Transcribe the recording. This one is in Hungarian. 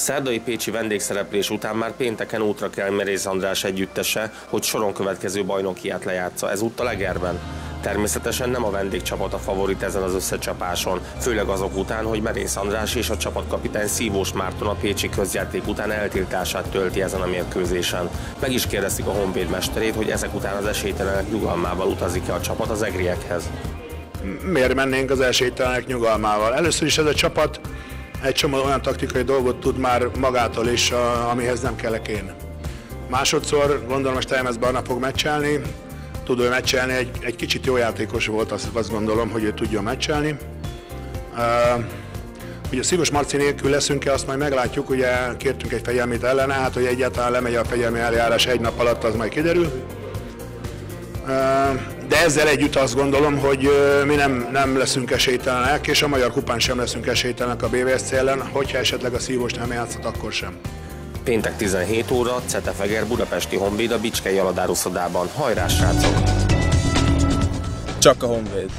szerdai pécsi vendégszereplés után már pénteken útra kell Merész András együttese, hogy soron következő bajnokiát lejátsza, ezúttal Egerben. Természetesen nem a vendégcsapat a favorit ezen az összecsapáson, főleg azok után, hogy Merész András és a csapatkapitány Szívós Márton a pécsi közjáték után eltiltását tölti ezen a mérkőzésen. Meg is kérdezték a Honvéd mesterét, hogy ezek után az esélytelenek nyugalmával utazik-e a csapat az egriekhez. Miért mennénk az esélytelenek nyugalmával? Először is ez a csapat egy csomó olyan taktikai dolgot tud már magától is, amihez nem kellek én. Másodszor gondolom, hogy Steimez Barna fog meccselni, tud ő meccselni, egy, egy kicsit jó játékos volt, azt, azt gondolom, hogy ő tudja meccselni. Uh, ugye Szívos Marci nélkül leszünk-e, azt majd meglátjuk, ugye kértünk egy fegyelmét ellene, hát hogy egyáltalán lemegy a fegyelmi eljárás egy nap alatt, az majd kiderül. Uh, de ezzel együtt azt gondolom, hogy mi nem, nem leszünk esélytelenek, és a Magyar Kupán sem leszünk esélytelenek a BVSC ellen, hogyha esetleg a szívós nem játszott, akkor sem. Péntek 17 óra, Cetefeger Budapesti Honvéd a Bicskei Aladáruszodában. Hajrá, srácok! Csak a Honvéd.